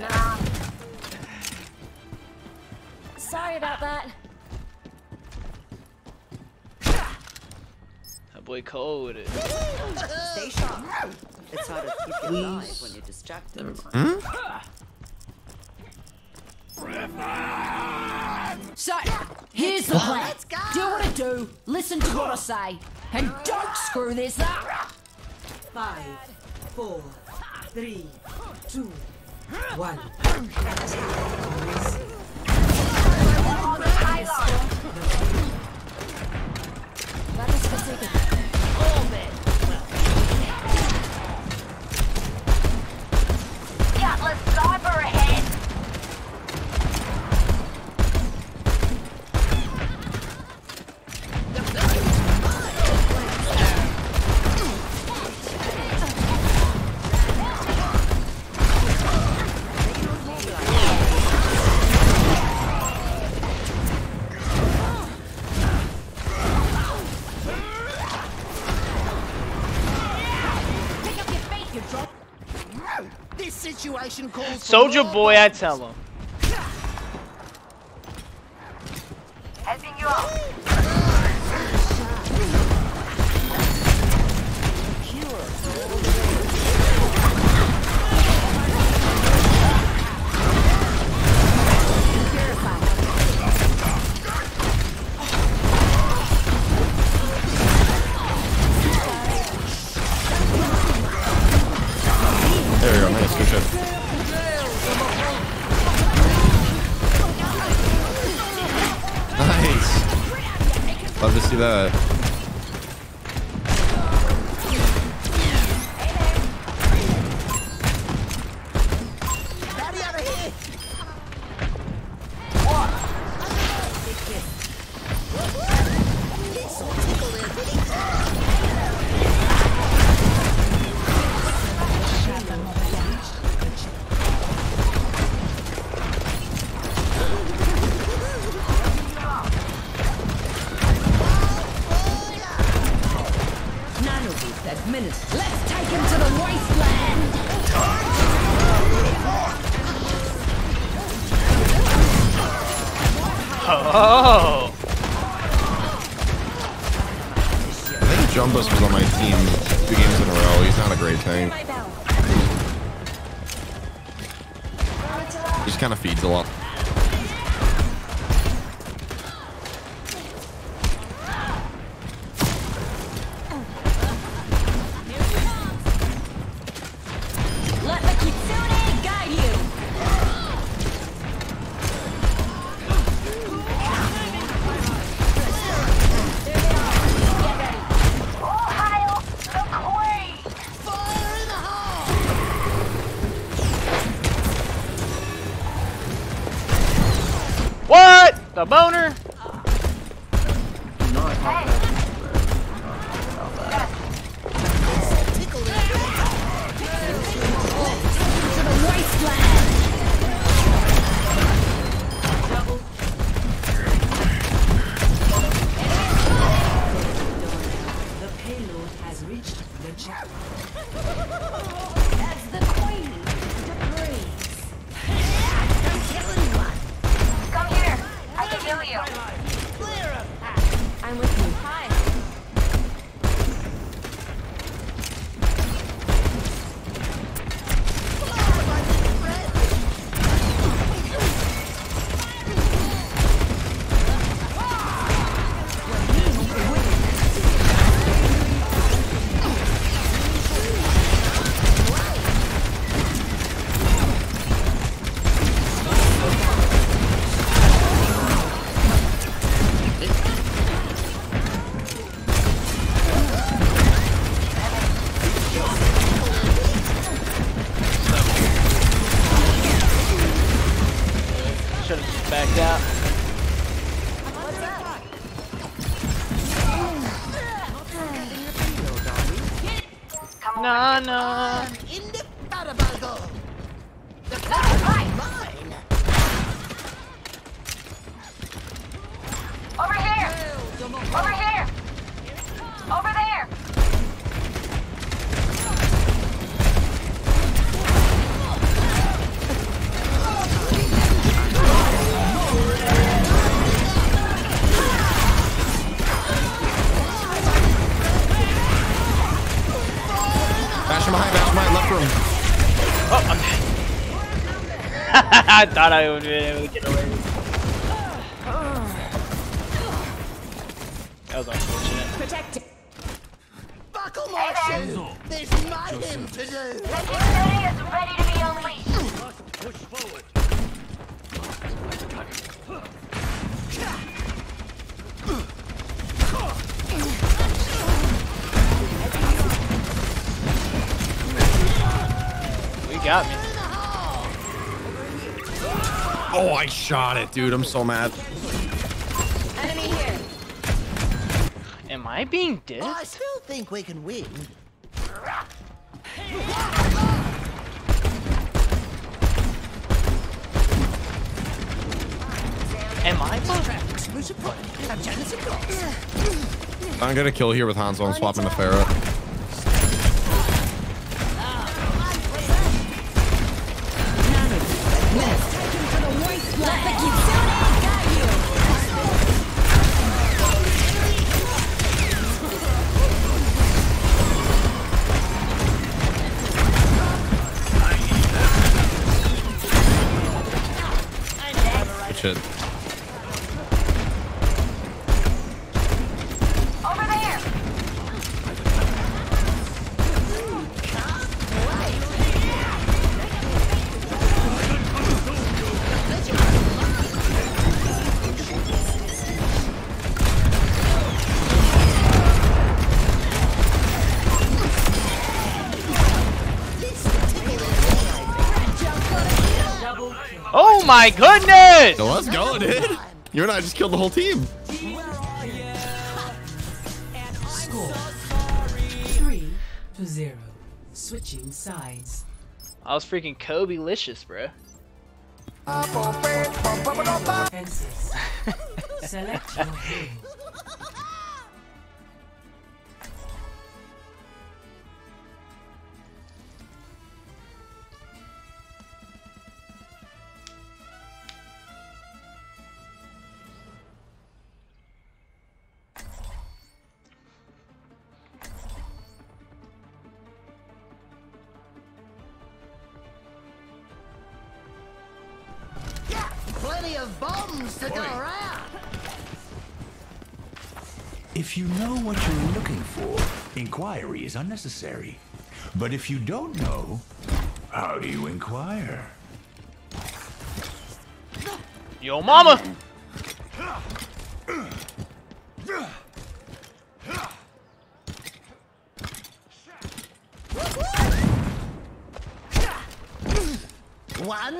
Nah. Sorry about that. That boy cold. Stay sharp. It's hard to keep you alive when you're distracted. Hmm? So, here's the plan. Do what I do, listen to what I say, and don't screw this up. Five, four, three, two, one. Vamos conseguir. Yeah, Soldier boy, I tell him. That. Was on my team two games in a row. He's not a great tank. He just kind of feeds a lot. The boner? Over here! Over there! Bash behind, bash behind, left room. Oh, I thought I would be able to get away. Was unfortunate. Protect it. Buckle my shoe. There's mayhem to do. Legendary is ready to be unleashed. We got me. Oh, I shot it, dude. I'm so mad. Enemy here. Am I being I still think we can win. Am I? Exclusive product. Have Janice and Dots. I'm gonna kill here with Hanzo. I'm swapping to Pharah. Shit. Oh my goodness! So let's go, dude. You and I just killed the whole team. Score three to zero. Switching sides. I was freaking Kobe licious, bro. Select your Plenty of bombs to go around. If you know what you're looking for, inquiry is unnecessary. But if you don't know, how do you inquire? Yo, mama!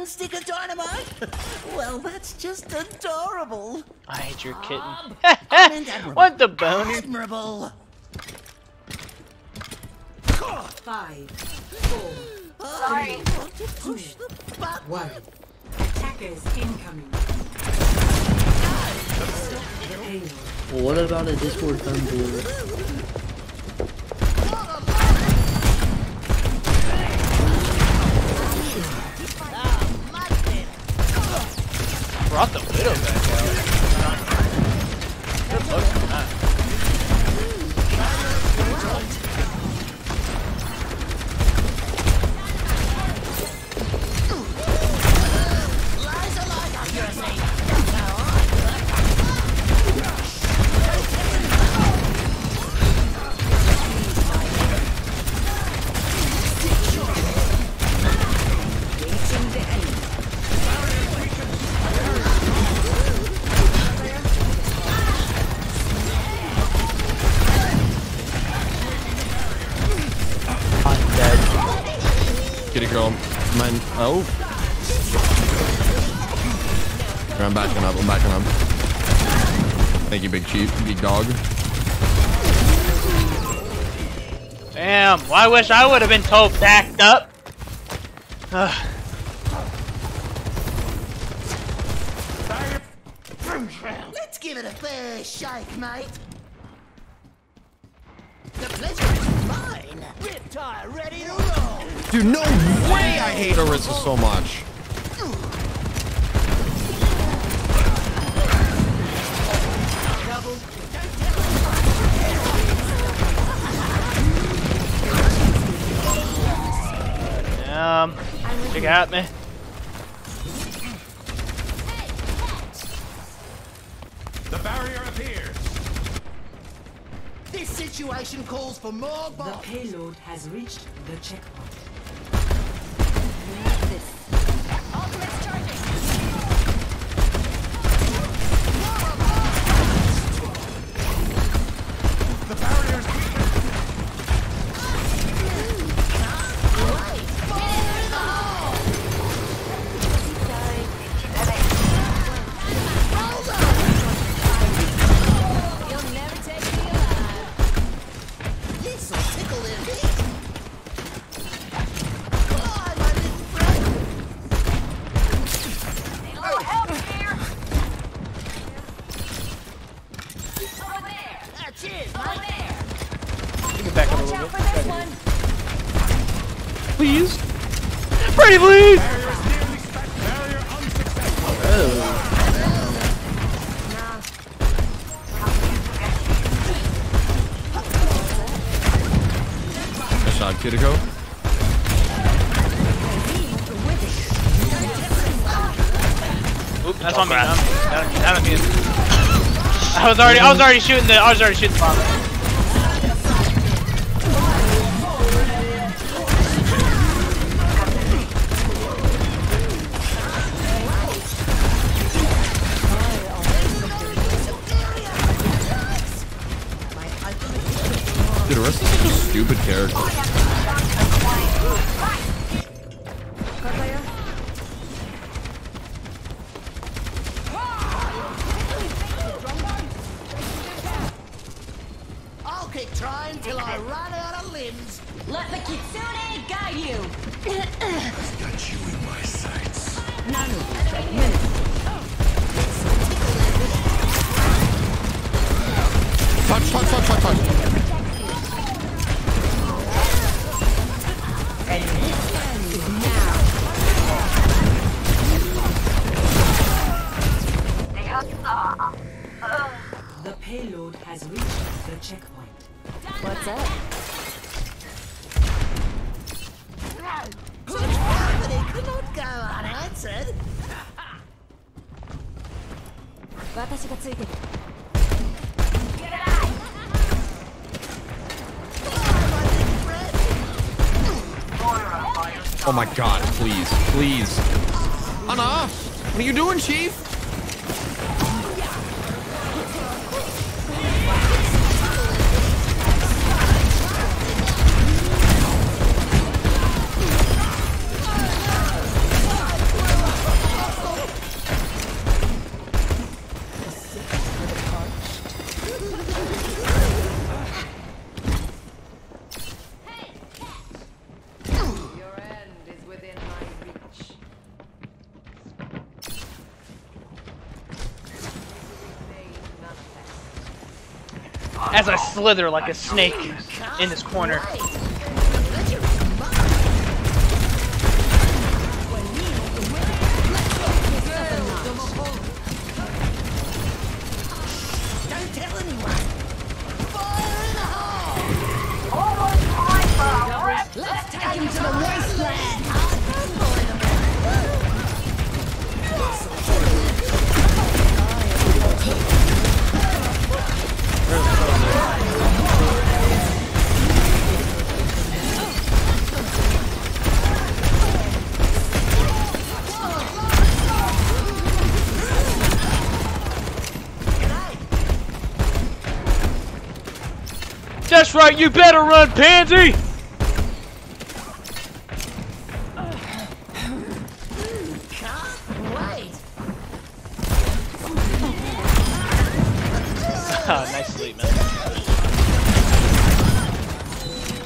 One stick of dynamite? well, that's just adorable. I hate your kitten. what the boner? Admirable. Five, four, oh, Sorry. Push the button. one. Attackers incoming. What about a Discord phone board? Big chief. Big dog. Damn, well, I wish I would have been told backed up. Ugh. Let's give it a fair shake, mate. The pleasure is mine. RIP-Tire ready to roll. Dude, no way I hate Orisa so much. Um, you got me. The barrier appears. This situation calls for more The payload has reached the checkpoint. Nice shot, Kiriko. Oop, that's on me. Down, down, down on me. I was already, I was already shooting the, I was already shooting the bomb. Dude, Arrest is such a stupid character. I'll keep trying till I run out of limbs. Let the kitsune guide you. Got you in my sights. Touch, touch, touch, touch, touch. The payload has reached the checkpoint. What's up? Such company could not go unanswered. 私がついてる。 Oh my god, please, please. Anna, what are you doing, Chief? As I slither like a snake in this corner. That's right, you better run, pansy! Can't wait. Ah, nice sleep, man.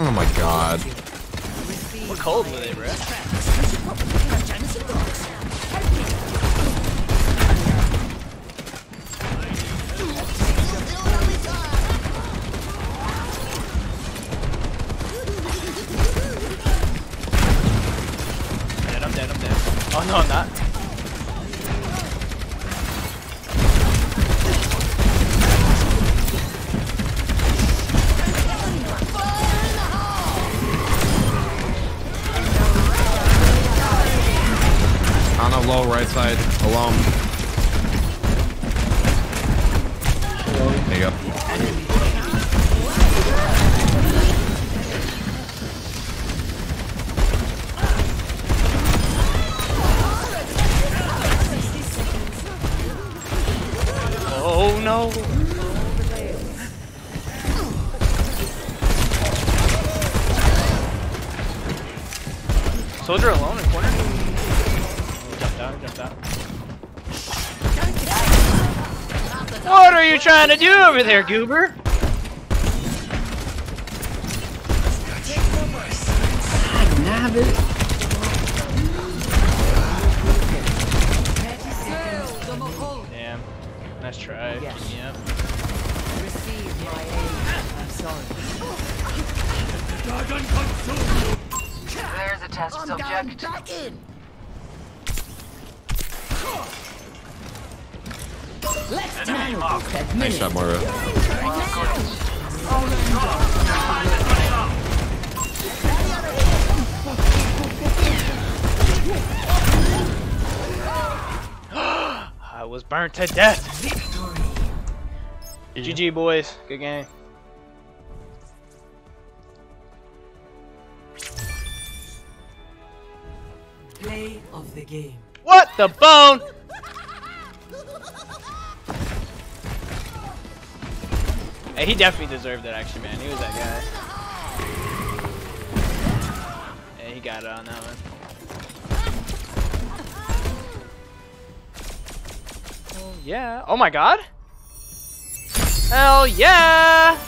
Oh my god. What cold were they, bro? I'm not. On the low right side, alone. No. Soldier alone in corner. Jumped out, jumped out. What are you trying to do over there, Goober? Nice try. Yep. Receive my aid. I'm sorry. There's a test I'm going subject. back in. Let's tackle this Nice admin. shot, Moira. I was burnt to death. GG boys. Good game. Play of the game. What the bone? Hey, he definitely deserved it, actually, man. He was that guy. Yeah, he got it on that one. Oh, yeah. Oh my god. Hell yeah!